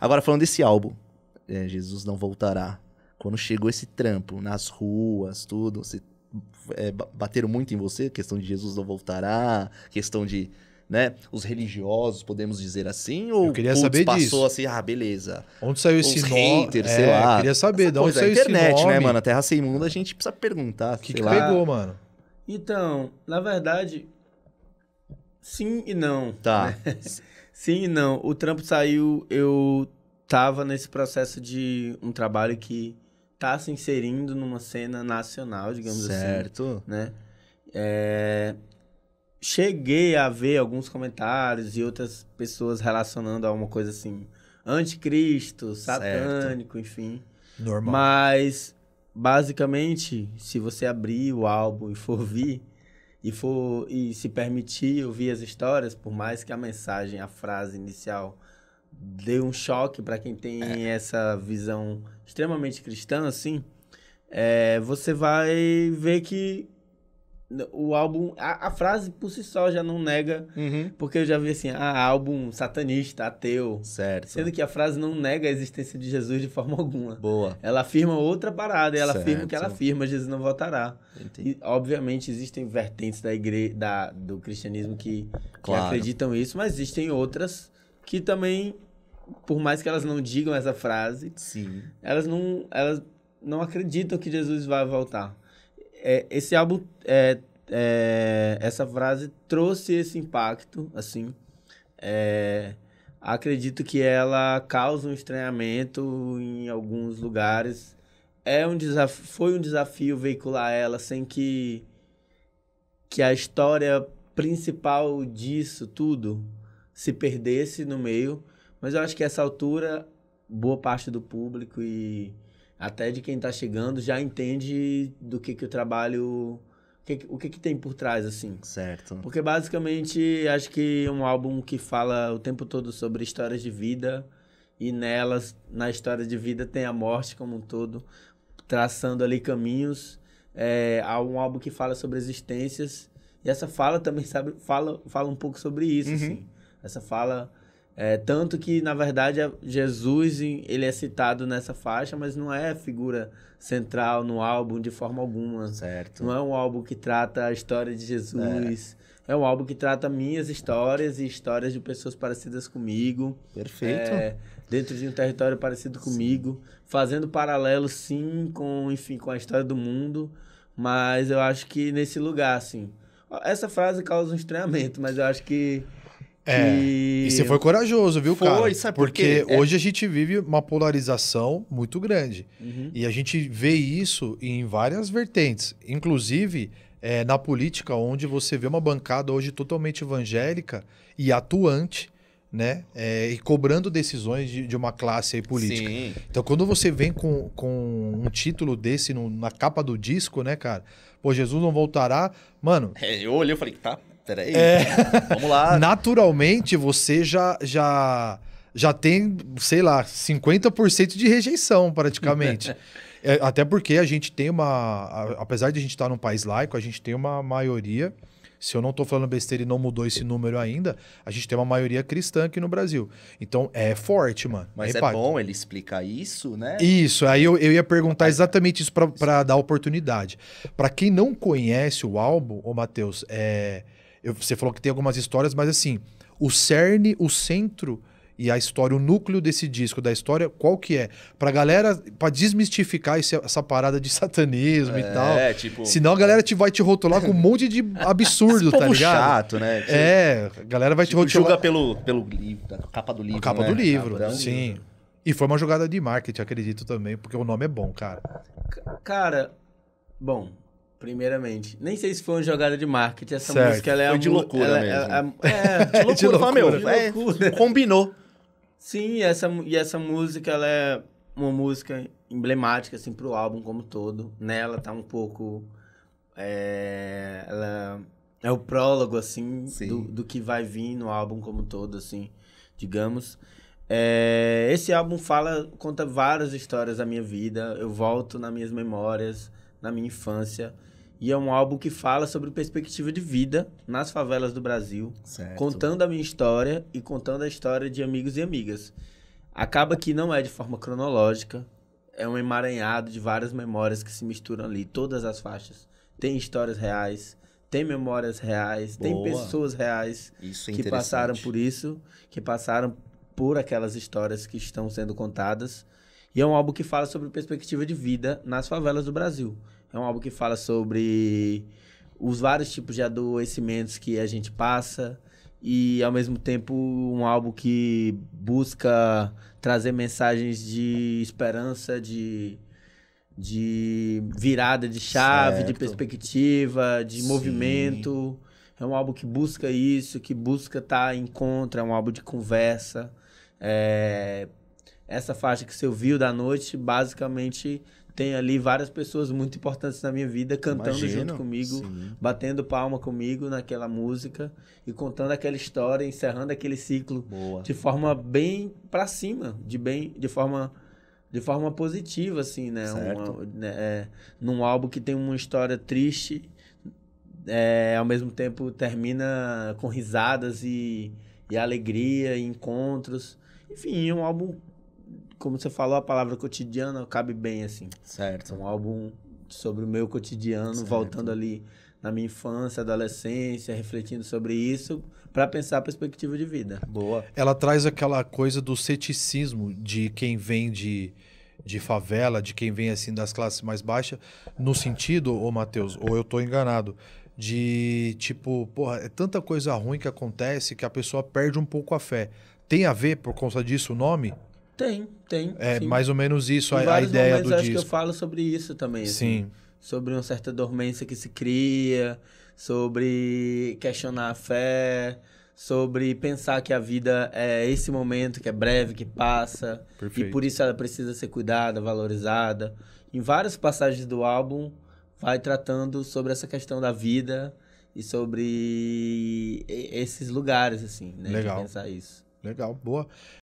Agora, falando desse álbum, é, Jesus Não Voltará. Quando chegou esse trampo nas ruas, tudo, você, é, bateram muito em você? Questão de Jesus Não Voltará, questão de né, os religiosos, podemos dizer assim? Ou eu queria saber passou disso. assim, ah, beleza. Onde saiu esse os nome? haters, é, sei lá. Eu queria saber, Essa de onde coisa, saiu a internet, esse nome? né, mano? A Terra Sem Mundo, a gente precisa perguntar, O que, sei que lá. pegou, mano? Então, na verdade, sim e não. Tá. né? Sim e não. O trampo saiu, eu tava nesse processo de um trabalho que tá se inserindo numa cena nacional, digamos assim, certo. né? É, Cheguei a ver alguns comentários e outras pessoas relacionando a uma coisa assim, anticristo, satânico, enfim. Normal. Mas, basicamente, se você abrir o álbum e for ouvir, e, for, e se permitir ouvir as histórias, por mais que a mensagem, a frase inicial dê um choque para quem tem essa visão extremamente cristã, assim, é, você vai ver que o álbum, a, a frase por si só já não nega, Uhum. porque eu já vi assim, ah, álbum satanista, ateu, Certo. Sendo que a frase não nega a existência de Jesus de forma alguma. Boa. Ela afirma outra parada, e ela afirma o que ela Certo. afirma, Jesus não voltará. Entendi. E, obviamente, existem vertentes da igreja, da, do cristianismo que, que Claro. acreditam isso, mas existem outras que também, por mais que elas não digam essa frase, Sim. elas não, elas não acreditam que Jesus vai voltar. É, esse álbum, é, é, essa frase trouxe esse impacto, assim. É, acredito que ela causa um estranhamento em alguns lugares. É um desafio, foi um desafio veicular ela sem que que a história principal disso tudo se perdesse no meio. Mas eu acho que essa altura, boa parte do público e até de quem tá chegando já entende do que, que o trabalho. O que, que- o que, que tem por trás, assim. Certo. Porque basicamente acho que é um álbum que fala o tempo todo sobre histórias de vida e nelas, na história de vida, tem a morte como um todo, traçando ali caminhos. É, há um álbum que fala sobre existências e essa fala também sabe, fala, fala um pouco sobre isso, Uhum. assim. Essa fala é, tanto que na verdade Jesus ele é citado nessa faixa, mas não é figura central no álbum de forma alguma. Certo. Não é um álbum que trata a história de Jesus. É. um álbum que trata minhas histórias e histórias de pessoas parecidas comigo. Perfeito. é, dentro de um território parecido comigo. Fazendo paralelo, sim, com, enfim, com a história do mundo. Mas eu acho que nesse lugar, assim. Essa frase causa um estranhamento, mas eu acho que. É, que- E você foi corajoso, viu, Foi, cara? sabe por Porque quê? É. hoje a gente vive uma polarização muito grande. Uhum. E a gente vê isso em várias vertentes. Inclusive, é, na política, onde você vê uma bancada hoje totalmente evangélica e atuante, né? É, e cobrando decisões de, de uma classe política. Sim. Então, quando você vem com, com um título desse no- na capa do disco, né, cara? Pô, Jesus não voltará. Mano, É, eu olhei e falei, tá, peraí. É. Vamos lá. naturalmente você já já já tem, sei lá, 50% de rejeição praticamente. É, até porque a gente tem uma, a- apesar de a gente estar num país laico, a gente tem uma maioria, se eu não estou falando besteira e não mudou esse número ainda, a gente tem uma maioria cristã aqui no Brasil. Então é forte, mano. Mas é impacto. bom ele explicar isso, né? Isso, aí eu, eu ia perguntar exatamente isso pra dar oportunidade. Pra quem não conhece o álbum, ô Matheus, é, eu- você falou que tem algumas histórias, mas assim, o cerne, o centro e a história, o núcleo desse disco, da história, qual que é? Pra galera, pra desmistificar esse- essa parada de satanismo e tal. É, tipo. Senão a galera te, vai te rotular com um monte de absurdo, esse tá povo ligado? chato, né? Tipo, É, a galera vai te tipo, rotular. julga pelo, pelo livro, capa do livro. A capa né? do livro, Cabrão. sim. E foi uma jogada de marketing, acredito também, porque o nome é bom, cara. Cara, bom, primeiramente, nem sei se foi uma jogada de marketing. Essa Certo. música ela é Foi de loucura ela- mesmo. ela- É, De loucura, De fala, meu, loucura. é, loucura. combinou. Sim, essa, e essa música ela é uma música emblemática assim pro álbum como todo. Nela tá um pouco é, ela é o prólogo assim Sim. do, do que vai vir no álbum como todo assim, digamos. É, esse álbum fala conta várias histórias da minha vida. Eu volto nas minhas memórias, na minha infância. E é um álbum que fala sobre perspectiva de vida nas favelas do Brasil Certo. contando a minha história e contando a história de amigos e amigas. acaba que não é de forma cronológica, é um emaranhado de várias memórias que se misturam ali, todas as faixas. Tem histórias reais, tem memórias reais, tem Boa. pessoas reais é que passaram por isso, que passaram por aquelas histórias que estão sendo contadas. E é um álbum que fala sobre perspectiva de vida nas favelas do Brasil. É um álbum que fala sobre os vários tipos de adoecimentos que a gente passa e ao mesmo tempo um álbum que busca trazer mensagens de esperança, de de virada de chave, de Certo. perspectiva, de Sim. movimento. É um álbum que busca isso, que busca estar em contra, é um álbum de conversa. É, Essa faixa que você ouviu da noite, basicamente tem ali várias pessoas muito importantes na minha vida cantando Imagino. junto comigo, Sim. batendo palma comigo naquela música e contando aquela história, encerrando aquele ciclo Boa. de forma bem pra cima, de bem, de forma de forma positiva assim, né? Uma- né, é, num álbum que tem uma história triste, é, ao mesmo tempo termina com risadas e, e alegria, e encontros. Enfim, é um álbum, como você falou, a palavra cotidiana cabe bem assim. É Certo. um álbum sobre o meu cotidiano, Certo. voltando ali na minha infância, adolescência, refletindo sobre isso, para pensar a perspectiva de vida. Boa. Ela traz aquela coisa do ceticismo de quem vem de, de favela, de quem vem assim das classes mais baixas, no sentido, ô Matheus, ou eu tô enganado, de tipo, porra, é tanta coisa ruim que acontece que a pessoa perde um pouco a fé. Tem a ver por conta disso o nome? Tem, tem. É sim. mais ou menos isso a, a ideia momentos do eu acho que eu disco. falo sobre isso também. assim. Sim, sobre uma certa dormência que se cria, sobre questionar a fé, sobre pensar que a vida é esse momento que é breve, que passa, perfeito. e por isso ela precisa ser cuidada, valorizada. Em várias passagens do álbum vai tratando sobre essa questão da vida e sobre esses lugares assim, né, de Legal. pensar isso. Legal, boa.